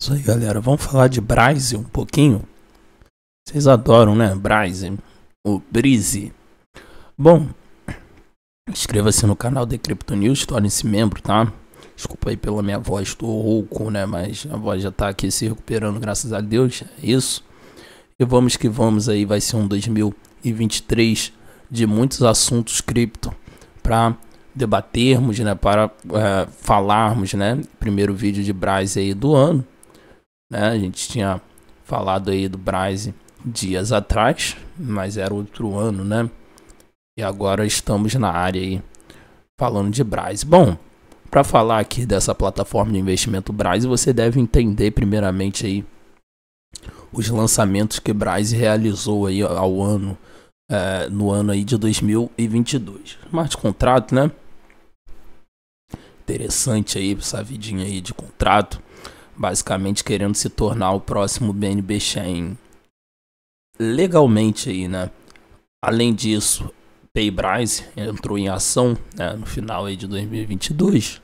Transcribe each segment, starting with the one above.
Isso aí, galera. Vamos falar de Brise um pouquinho? Vocês adoram, né? Brise. O Brise. Bom, inscreva-se no canal The Crypto News, torne-se membro, tá? Desculpa aí pela minha voz, tô rouco, né? Mas a voz já tá aqui se recuperando, graças a Deus. É isso. E vamos que vamos aí, vai ser um 2023 de muitos assuntos cripto para debatermos, né? Para é, falarmos, né? Primeiro vídeo de Brise aí do ano. Né? A gente tinha falado aí do Bryce dias atrás, mas era outro ano, né? E agora estamos na área aí falando de Bryce. Bom, para falar aqui dessa plataforma de investimento Bryce, você deve entender primeiramente aí os lançamentos que Bryce realizou aí ao ano é, no ano aí de 2022. Smart contrato, né? Interessante aí essa vidinha aí de contrato basicamente querendo se tornar o próximo BNB Chain legalmente aí, né? Além disso, Paybrise entrou em ação né, no final aí de 2022.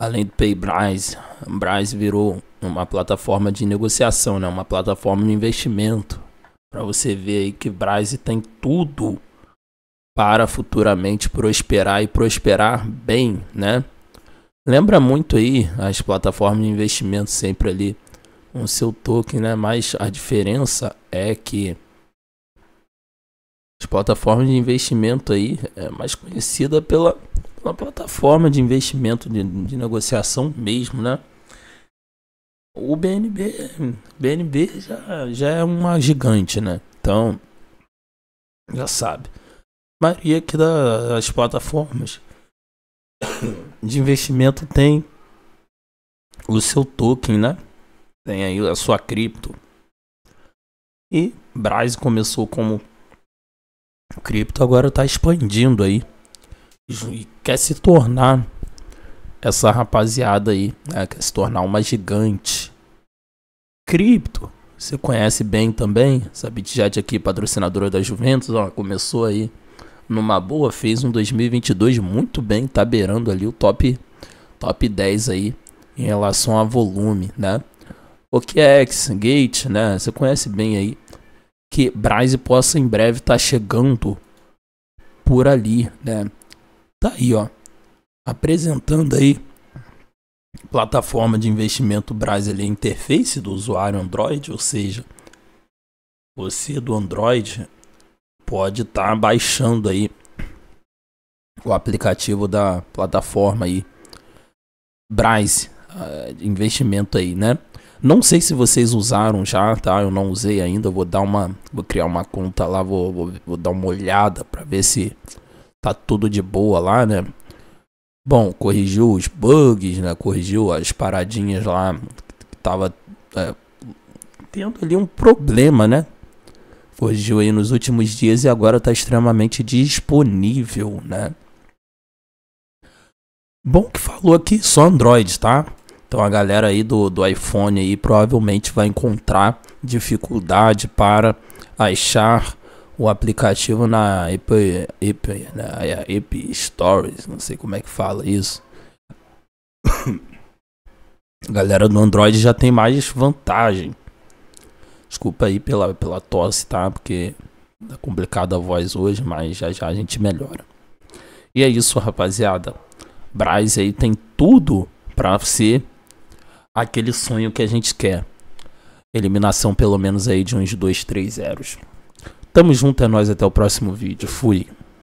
Além do Paybrise, Brise virou uma plataforma de negociação, né? Uma plataforma de investimento. Para você ver aí que Brise tem tudo para futuramente prosperar e prosperar bem, né? Lembra muito aí as plataformas de investimento sempre ali com seu token, né? Mas a diferença é que as plataformas de investimento aí é mais conhecida pela, pela plataforma de investimento de, de negociação mesmo, né? O BNB, BNB já, já é uma gigante, né? Então, já sabe. A maioria aqui das plataformas de investimento tem o seu token, né? Tem aí a sua cripto. E Braz começou como cripto, agora está expandindo aí. E quer se tornar essa rapaziada aí, né? quer se tornar uma gigante. Cripto, você conhece bem também, essa BitJet aqui, patrocinadora da Juventus, ó, começou aí numa boa, fez um 2022 muito bem, tá beirando ali o top top 10 aí em relação a volume, né? O que é Gate, né? Você conhece bem aí que Bryce possa em breve estar tá chegando por ali, né? Tá aí, ó. Apresentando aí plataforma de investimento Bryce ali, interface do usuário Android, ou seja, você do Android pode estar tá baixando aí o aplicativo da plataforma aí Bryce uh, investimento aí, né? Não sei se vocês usaram já, tá? Eu não usei ainda. Vou dar uma, vou criar uma conta lá, vou, vou, vou dar uma olhada para ver se tá tudo de boa lá, né? Bom, corrigiu os bugs, né? Corrigiu as paradinhas lá que tava é, tendo ali um problema, né? Corrigiu aí nos últimos dias e agora está extremamente disponível, né? Bom que falou aqui só Android, tá? Então a galera aí do, do iPhone aí provavelmente vai encontrar dificuldade para achar o aplicativo na App, App, na App Stories, não sei como é que fala isso. A galera do Android já tem mais vantagem Desculpa aí pela, pela tosse, tá? Porque tá complicada a voz hoje, mas já já a gente melhora. E é isso, rapaziada. Braz aí tem tudo para ser aquele sonho que a gente quer. Eliminação pelo menos aí de uns 2, 3 zeros. Tamo junto, é nóis, até o próximo vídeo. Fui.